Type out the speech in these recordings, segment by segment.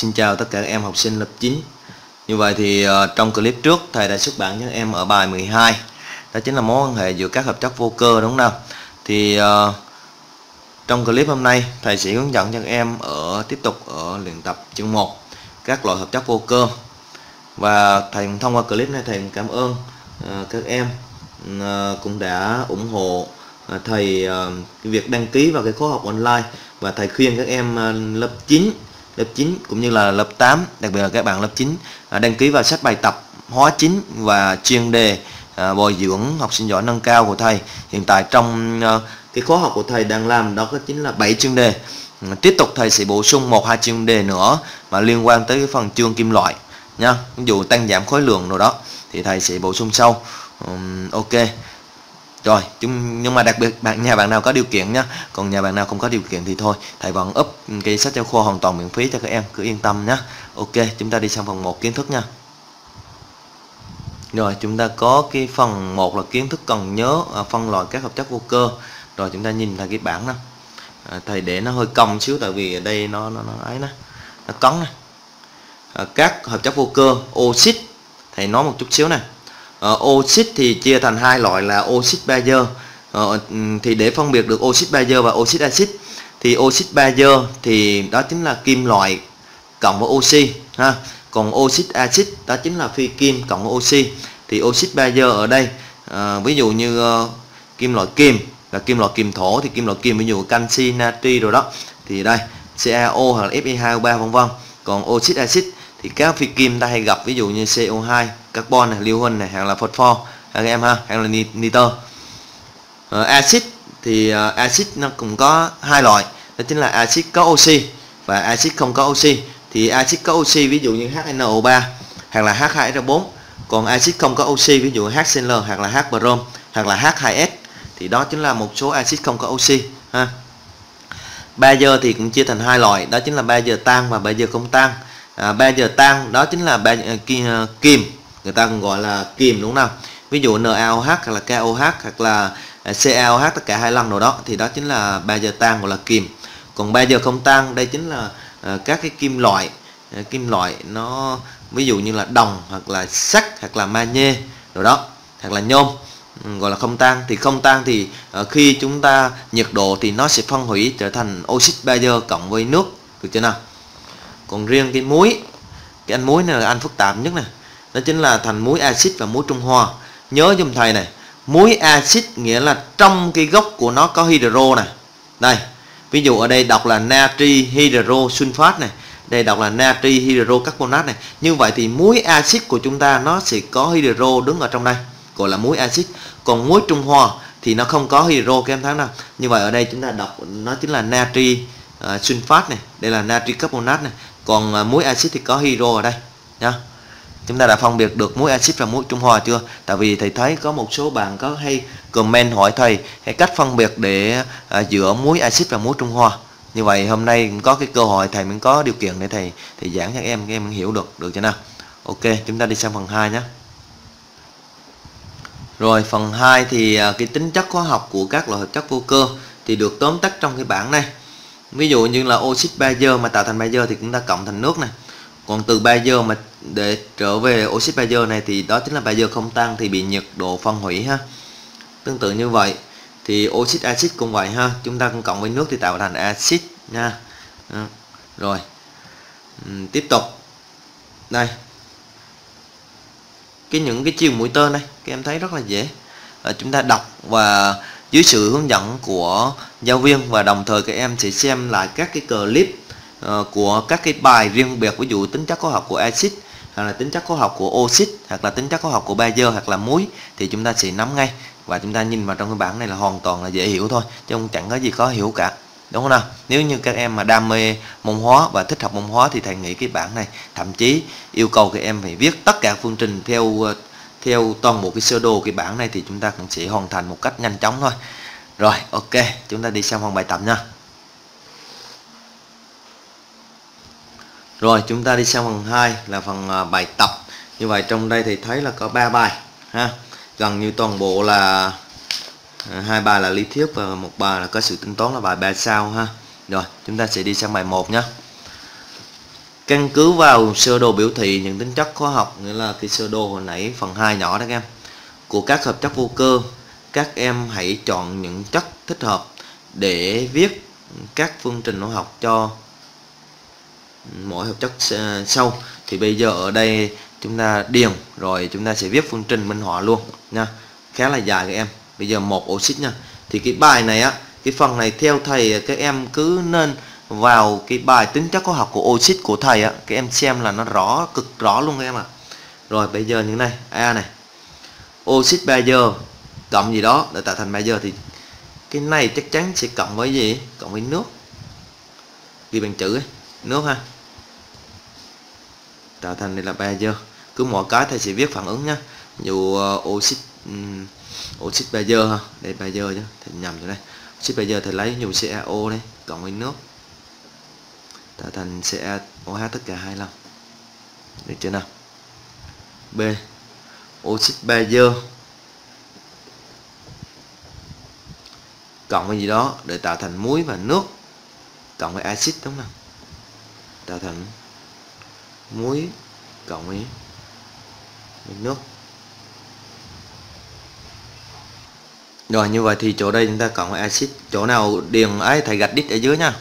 Xin chào tất cả các em học sinh lớp 9 Như vậy thì uh, trong clip trước thầy đã xuất bản cho các em ở bài 12 Đó chính là mối quan hệ giữa các hợp chất vô cơ đúng không nào? Thì uh, trong clip hôm nay thầy sẽ hướng dẫn cho các em ở tiếp tục ở luyện tập chương 1 Các loại hợp chất vô cơ. Và thầy thông qua clip này thầy cảm ơn uh, các em uh, cũng đã ủng hộ thầy uh, cái việc đăng ký vào cái khóa học online. Và thầy khuyên các em uh, lớp 9 lớp 9 cũng như là lớp 8 đặc biệt là các bạn lớp 9 à, đăng ký vào sách bài tập hóa chính và chuyên đề à, bồi dưỡng học sinh giỏi nâng cao của thầy. Hiện tại trong à, cái khóa học của thầy đang làm đó chính là 7 chuyên đề. Ừ, tiếp tục thầy sẽ bổ sung một hai chuyên đề nữa mà liên quan tới cái phần chương kim loại nha. Ví dụ tăng giảm khối lượng rồi đó thì thầy sẽ bổ sung sau. Um, ok rồi chúng nhưng mà đặc biệt bạn nhà bạn nào có điều kiện nhá còn nhà bạn nào không có điều kiện thì thôi thầy vẫn up cái sách giáo khoa hoàn toàn miễn phí cho các em cứ yên tâm nhá. Ok chúng ta đi sang phần 1 kiến thức nha. Rồi chúng ta có cái phần 1 là kiến thức cần nhớ à, phân loại các hợp chất vô cơ. Rồi chúng ta nhìn thấy cái bảng nè. À, thầy để nó hơi cong xíu tại vì ở đây nó nó, nó ấy nè nó cấn nè. À, các hợp chất vô cơ oxit. Thầy nói một chút xíu này uh, oxit thì chia thành hai loại là oxit bazơ uh, ờ, thì để phân biệt được oxit bazơ và oxit axit thì oxit bazơ thì đó chính là kim loại cộng với oxy ha. Còn oxit axit đó chính là phi kim cộng với oxy. Thì oxit bazơ ở đây uh, ví dụ như uh, kim loại kim là kim loại kim thổ thì kim loại kim ví dụ canxi natri rồi đó thì đây CaO hoặc là Fe2O3 vân vân. Còn oxit axit thì các phi kim ta hay gặp ví dụ như CO2 carbon này, lưu huỳnh này hoặc là phosphor. Các em ha hoặc là nitơ. Uh, axit thì uh, axit nó cũng có hai loại. Đó chính là axit có oxy và axit không có oxy. Thì axit có oxy ví dụ như HNO3 hoặc là H2SO4 còn axit không có oxy ví dụ HCl hoặc là H brom hoặc là H2S thì đó chính là một số axit không có oxy ha. Bazơ thì cũng chia thành hai loại. Đó chính là bazơ tan và bazơ không tan à, giờ tan đó chính là ba, uh, kim người ta còn gọi là kim đúng không ví dụ NaOH hoặc là KOH hoặc là à, CaOH tất cả hai lần rồi đó thì đó chính là bazơ tan gọi là kim. Còn bazơ không tan đây chính là uh, các cái kim loại. Uh, kim loại nó ví dụ như là đồng hoặc là sắt hoặc là magie rồi đó hoặc là nhôm ừ, gọi là không tan thì không tan thì uh, khi chúng ta nhiệt độ thì nó sẽ phân hủy trở thành oxit bazơ cộng với nước được chưa nào? Còn riêng cái muối cái anh muối này là anh phức tạp nhất này đó chính là thành muối axit và muối trung hòa nhớ giùm thầy này muối axit nghĩa là trong cái gốc của nó có hydro này đây ví dụ ở đây đọc là natri hydro sulfat này đây đọc là natri hydro carbonat này. Như vậy thì muối axit của chúng ta nó sẽ có hydro đứng ở trong đây gọi là muối axit. Còn muối trung hòa thì nó không có hydro các em thấy nào như vậy ở đây chúng ta đọc nó chính là natri à, uh, sulfat này đây là natri carbonat này còn à, muối axit thì có hydro ở đây nhá. Chúng ta đã phân biệt được muối axit và muối trung hòa chưa? Tại vì thầy thấy có một số bạn có hay comment hỏi thầy hay cách phân biệt để à, giữa muối axit và muối trung hòa. Như vậy hôm nay có cái cơ hội thầy mới có điều kiện để thầy thì giảng cho em em hiểu được được chưa nào? Ok chúng ta đi sang phần 2 nhé rồi phần 2 thì à, cái tính chất hóa học của các loại hợp chất vô cơ thì được tóm tắt trong cái bảng này ví dụ như là oxit bazơ mà tạo thành bazơ thì chúng ta cộng thành nước này. Còn từ bazơ mà để trở về oxit bazơ này thì đó chính là bazơ không tan thì bị nhiệt độ phân hủy ha. Tương tự như vậy thì oxit axit cũng vậy ha. Chúng ta cũng cộng với nước thì tạo thành axit nha. Ừ, rồi. Uhm, tiếp tục. Đây. Cái những cái chiều mũi tên này các em thấy rất là dễ. À, chúng ta đọc và dưới sự hướng dẫn của giáo viên và đồng thời các em sẽ xem lại các cái clip uh, của các cái bài riêng biệt ví dụ tính chất hóa học của axit hoặc là tính chất hóa học của oxit hoặc là tính chất hóa học của bazơ hoặc là muối thì chúng ta sẽ nắm ngay và chúng ta nhìn vào trong cái bảng này là hoàn toàn là dễ hiểu thôi chứ không chẳng có gì khó hiểu cả. Đúng không nào? Nếu như các em mà đam mê môn hóa và thích học môn hóa thì thầy nghĩ cái bảng này thậm chí yêu cầu các em phải viết tất cả phương trình theo ờ, theo toàn bộ cái sơ đồ cái bảng này thì chúng ta cũng sẽ hoàn thành một cách nhanh chóng thôi rồi ok chúng ta đi sang phần bài tập nha Rồi chúng ta đi sang phần 2 là phần à, bài tập. Như vậy trong đây thì thấy là có 3 bài ha. Gần như toàn bộ là à, hai bài là lý thuyết và một bài là có sự tính toán là bài 3 sao ha. Rồi, chúng ta sẽ đi sang bài 1 nhé căn cứ vào sơ đồ biểu thị những tính chất hóa học, nghĩa là cái sơ đồ hồi nãy phần 2 nhỏ đó các em, của các hợp chất vô cơ, các em hãy chọn những chất thích hợp để viết các phương trình hóa học cho mỗi hợp chất sau. Thì bây giờ ở đây chúng ta điền, rồi chúng ta sẽ viết phương trình minh họa luôn, nha. Khá là dài các em. Bây giờ một oxit nha. Thì cái bài này á, cái phần này theo thầy, các em cứ nên vào cái bài tính chất hóa học của oxit của thầy á các em xem là nó rõ cực rõ luôn các em ạ. À. rồi bây giờ như này a này. Oxit bazơ cộng gì đó để tạo thành bazơ thì cái này chắc chắn sẽ cộng với gì? Cộng với nước. Ghi bằng chữ ấy. nước ha. Tạo thành đây là bazơ cứ mỗi cái thầy sẽ viết phản ứng nhá dù uh, ờ, oxit um, oxit bazơ ha. Đây bazơ chứ thầy nhầm chỗ đây. Oxit bazơ thầy lấy dụ CaO đây cộng với nước tạo thành CaOH tất cả hai lần. Được chưa nào? B. Oxit bazơ cộng với gì đó để tạo thành muối và nước. Cộng với axit đúng không tạo thành muối cộng với, với nước. Rồi như vậy thì chỗ đây chúng ta cộng với axit. Chỗ nào điền ấy thầy gạch đít ở dưới nha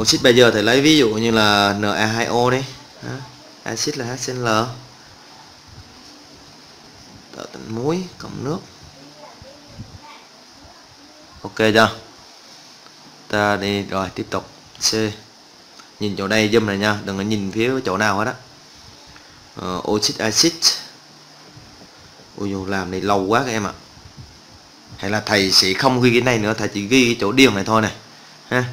oxit bây giờ thầy lấy ví dụ như là Na2O đi. Axit là HCl tạo thành muối cộng nước. Ok chưa? Ta đi rồi tiếp tục. C. Nhìn chỗ đây dùm này nha đừng có nhìn phía chỗ nào hết á. Uh, oxit axit, ui dù làm này lâu quá các em ạ. Hay là thầy sẽ không ghi cái này nữa thầy chỉ ghi cái chỗ điểm này thôi này. Ha?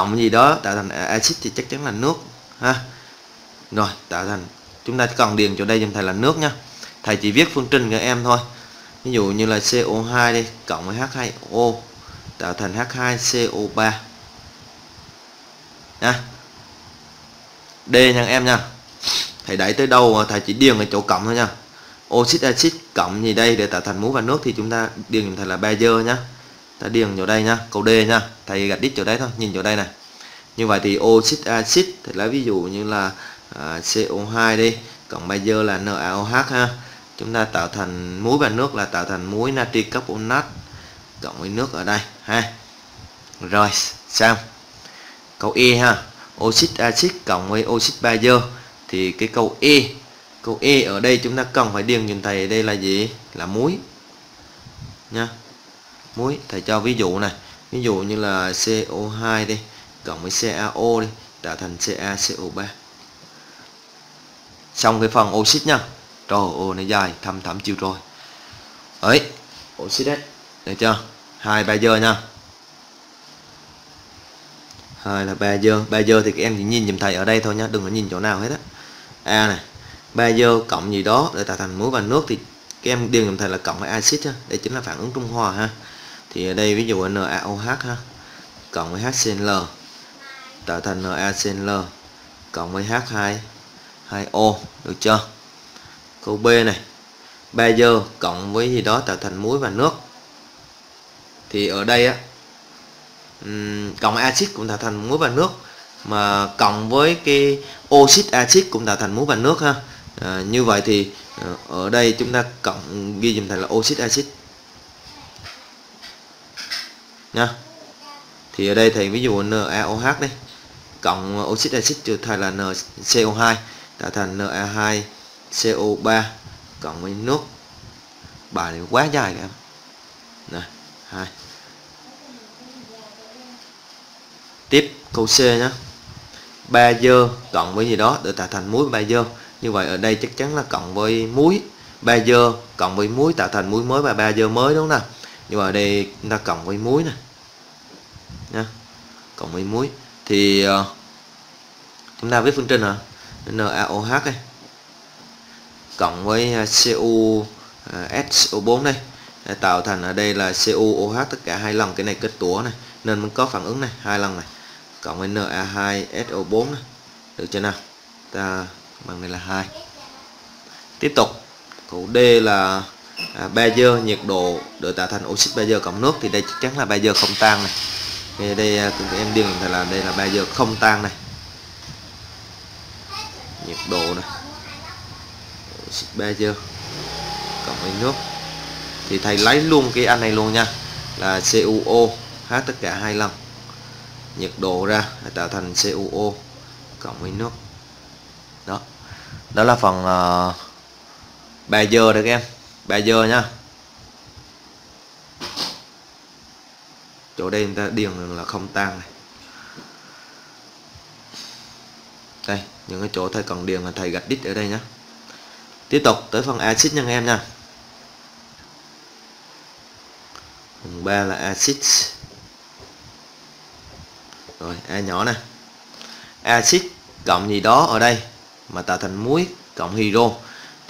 Cộng gì đó, tạo thành axit thì chắc chắn là nước, ha. Rồi, tạo thành, chúng ta cần điền chỗ đây dùm thầy là nước nha. Thầy chỉ viết phương trình cho em thôi. Ví dụ như là CO2 đi cộng với H2O tạo thành H2CO3 nha. D nha em nha. Thầy đẩy tới đâu thầy chỉ điền ở chỗ cộng thôi nha. Oxit axit cộng gì đây để tạo thành muối và nước thì chúng ta điền thành là bazơ nhá ta điền chỗ đây nhá câu D nha thầy gạch đít chỗ đây thôi nhìn chỗ đây này. Như vậy thì oxit axit thì lấy ví dụ như là à, CO2 đi cộng bazơ là NaOH ha. Chúng ta tạo thành muối và nước là tạo thành muối natri carbonat cộng với nước ở đây ha. Rồi xong. Câu E ha oxit axit cộng với oxit bazơ thì cái câu E câu E ở đây chúng ta cần phải điền nhìn thầy đây là gì? Là muối nha muối. Thầy cho ví dụ này. Ví dụ như là CO2 đi, cộng với CaO đi tạo thành CaCO3 xong cái phần oxit nha. Trời ơi, nó dài thăm thẳm chiều rồi ấy, oxit đấy. Được chưa? Hai, ba giờ nha. Hai là ba giờ ba giờ thì các em chỉ nhìn dùm thầy ở đây thôi nhá đừng có nhìn chỗ nào hết á. A này, ba giờ cộng gì đó để tạo thành muối và nước thì các em điền dùm thầy là cộng với axit chứ đây chính là phản ứng trung hòa ha thì ở đây ví dụ NaOH ha cộng với HCl tạo thành NaCl cộng với H2 2O được chưa? Câu B này bazơ cộng với gì đó tạo thành muối và nước. Thì ở đây á cộng axit cũng tạo thành muối và nước mà cộng với cái oxit axit cũng tạo thành muối và nước ha. À, như vậy thì ờ, ở đây chúng ta cộng ghi dùm thành là oxit axit nha. Thì ở đây thì ví dụ NaOH đây cộng oxit axit trở thành là NCO2 tạo thành Na2CO3 cộng với nước. Bài này quá dài các em. Này hai. Tiếp câu C nhé ba dơ cộng với gì đó để tạo thành muối ba dơ. Như vậy ở đây chắc chắn là cộng với muối ba dơ cộng với muối tạo thành muối mới và ba dơ mới, đúng không nào? Nhưng mà ở đây chúng ta cộng với muối này. Nha cộng với muối. Thì uh, chúng ta viết phương trình hả? NaOH đây. Cộng với ờ, CuSO4 ờ, đây. Để tạo thành ở đây là CuOH tất cả hai lần cái này kết tủa này. Nên mới có phản ứng này hai lần này. Cộng với Na2SO4 này. được chưa nào? Ta bằng này là hai. Tiếp tục. Cụ D là à, bazơ nhiệt độ để tạo thành oxit bayer cộng nước thì đây chắc chắn là bayer không tan này. Thì đây à, cùng em điền là đây là bayer không tan này. Nhiệt độ này. Oxit bazơ cộng với nước. Thì thầy lấy luôn cái anh này luôn nha. Là CuO H tất cả hai lần. Nhiệt độ ra để tạo thành CuO cộng với nước. Đó. Đó là phần uh, bazơ đấy các em bazơ nha chỗ đây chúng ta điền là không tan này. Đây, những cái chỗ thầy cần điền là thầy gạch đít ở đây nhé tiếp tục tới phần axit nha em nha. Phần ba là axit. Rồi, a nhỏ nè. Axit cộng gì đó ở đây mà tạo thành muối cộng hydro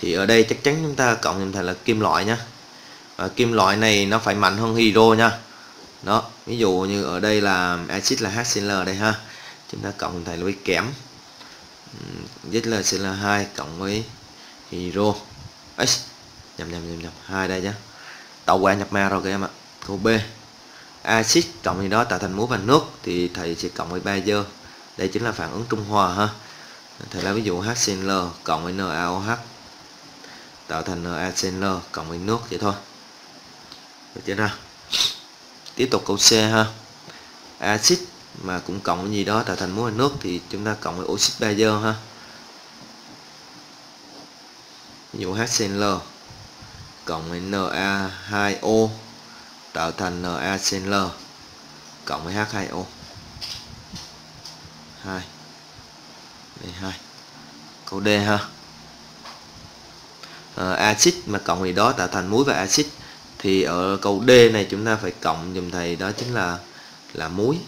thì ở đây chắc chắn chúng ta cộng chúng ta là kim loại nhá và kim loại này nó phải mạnh hơn hydro nha. Đó, ví dụ như ở đây là axit là HCl đây ha. Chúng ta cộng thành với kẽm. ZlCl2 cộng với hydro. X nhầm nhầm nhầm nhầm. Hai đây nhé tàu qua nhập ma rồi các em ạ. Câu B. Axit cộng gì đó tạo thành muối và nước thì thầy sẽ cộng với bazơ đây chính là phản ứng trung hòa ha. Thầy lấy ví dụ HCl cộng với NaOH tạo thành NaCl cộng với nước vậy thôi. Được chưa nào? Tiếp tục câu C ha. Axit mà cũng cộng với gì đó tạo thành muối và nước thì chúng ta cộng với oxit bazơ ha. Ví dụ HCl cộng với Na2O tạo thành NaCl cộng với H2O 2 đây 2 câu D ha uh, axit mà cộng gì đó tạo thành muối và axit. Thì ở câu D này chúng ta phải cộng dùm thầy đó chính là là muối.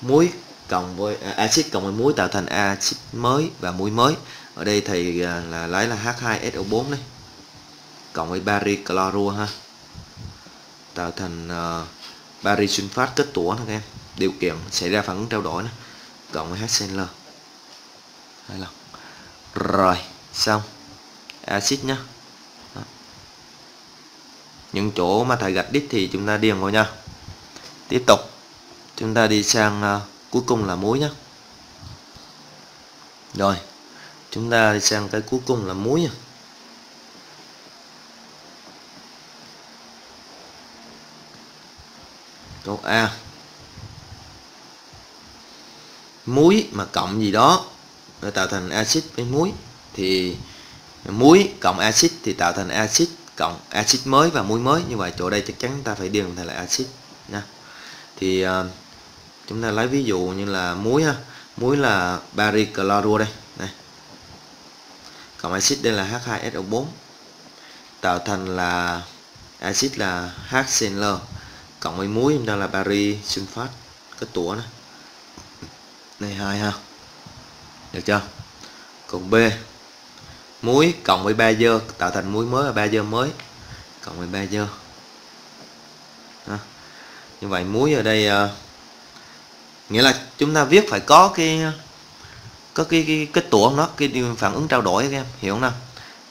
Muối cộng với à, axit cộng với muối tạo thành axit mới và muối mới. Ở đây thầy à, là lấy là H2SO4 đây cộng với bari clorua ha. Tạo thành ờ, uh, bari sunfat kết tủa nè các em. Điều kiện xảy ra phản ứng trao đổi nè. Cộng với HCl hay là. Rồi xong axit nhá. Đó. những chỗ mà thầy gạch đít thì chúng ta điền vào nha. Tiếp tục chúng ta đi sang uh, cuối cùng là muối nhé rồi chúng ta đi sang cái cuối cùng là muối nha câu A. Muối mà cộng gì đó để tạo thành axit với muối thì muối cộng axit thì tạo thành axit cộng axit mới và muối mới. Như vậy chỗ đây chắc chắn ta phải điền thành là axit nha. Thì uh, chúng ta lấy ví dụ như là muối ha. Muối là bari clorua đây này. Cộng axit đây là H2SO4 tạo thành là axit là HCl cộng với muối chúng ta là bari sunfat cái tủa này này hai ha. Được chưa? Còn B muối cộng với bazơ tạo thành muối mới và bazơ mới cộng với à. như vậy muối ở đây à, nghĩa là chúng ta viết phải có cái có cái, cái kết tủa nó cái phản ứng trao đổi các em hiểu không nào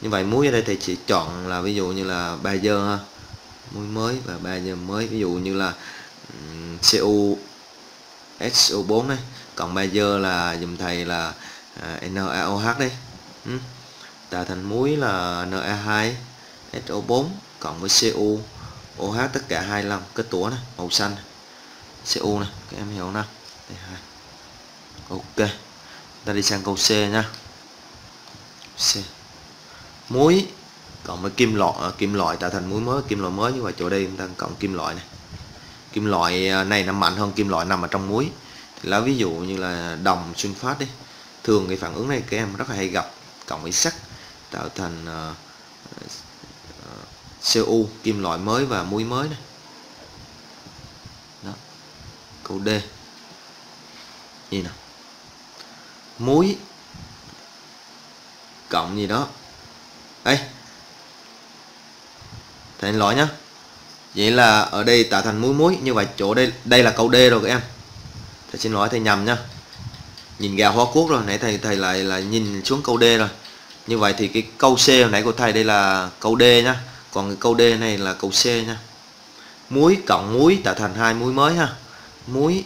như vậy muối ở đây thì chỉ chọn là ví dụ như là bazơ ha muối mới và bazơ mới ví dụ như là um, CU SO4 này còn bazơ là dùm thầy là ờ, uh, NaOH đây ừ tạo thành muối là Na2 SO4 cộng với Cu OH tất cả hai lần kết tủa này màu xanh. Cu này các em hiểu không nào ok ta đi sang câu C nha. C. Muối cộng với kim loại à, kim loại tạo thành muối mới, kim loại mới. Như vậy chỗ đây chúng ta cộng kim loại này kim loại à, này nó mạnh hơn kim loại nằm ở trong muối. Thì lấy ví dụ như là đồng sunfat đi. Thường cái phản ứng này các em rất là hay gặp. Cộng với sắt tạo thành uh, uh, Cu kim loại mới và muối mới này. Đó câu D. Gì nào. Muối cộng gì đó. Đây thầy loại nhá. Vậy là ở đây tạo thành muối muối như vậy chỗ đây đây là câu D rồi các em. Thầy xin lỗi thầy nhầm nhá. Nhìn gà hoa cuốc rồi nãy thầy thầy lại là nhìn xuống câu D rồi như vậy thì cái câu C hồi nãy của thầy đây là câu D nhá còn cái câu D này là câu C nha. Muối cộng muối tạo thành hai muối mới ha. Muối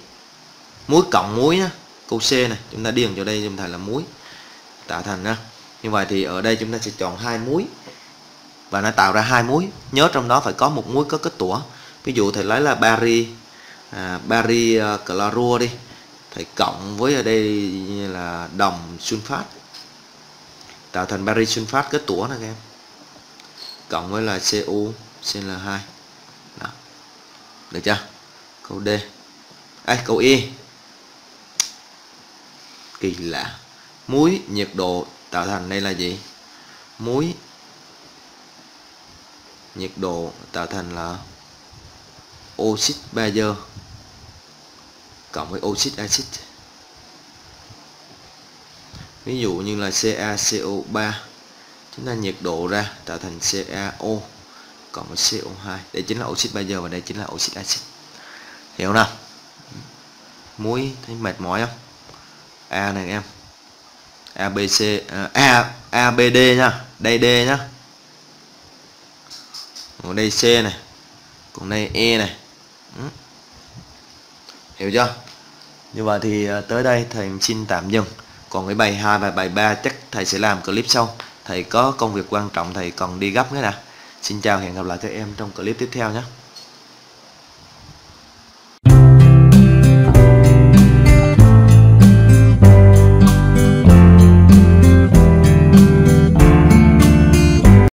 muối cộng muối nhá câu C này chúng ta điền cho đây chúng thầy là muối tạo thành nha như vậy thì ở đây chúng ta sẽ chọn hai muối. Và nó tạo ra hai muối. Nhớ trong đó phải có một muối có kết tủa. Ví dụ thầy lấy là bari à, bari uh, à, clorua đi. Thầy cộng với ở đây là đồng sunfat tạo thành bari sunfat kết tủa nè các em. Cộng với là cu cl2 đó. được chưa? Câu d. À, câu y. Kỳ lạ. Muối nhiệt độ tạo thành đây là gì? Muối nhiệt độ tạo thành là oxit bazơ cộng với oxit axit ví dụ như là CaCO3 chúng ta nhiệt độ ra tạo thành CaO cộng với CO2 đây chính là oxit bazơ và đây chính là oxit axit. Hiểu nào? Muối, thấy mệt mỏi không? A này em. ABC A à, ABD nha. Đây D nhá còn đây C này. Còn đây E này. Ừ. hiểu chưa? Như vậy thì à, tới đây thầy xin tạm dừng còn cái bài 2 và bài 3 chắc thầy sẽ làm clip sau. Thầy có công việc quan trọng, thầy còn đi gấp nữa nè. Xin chào, hẹn gặp lại các em trong clip tiếp theo nhé.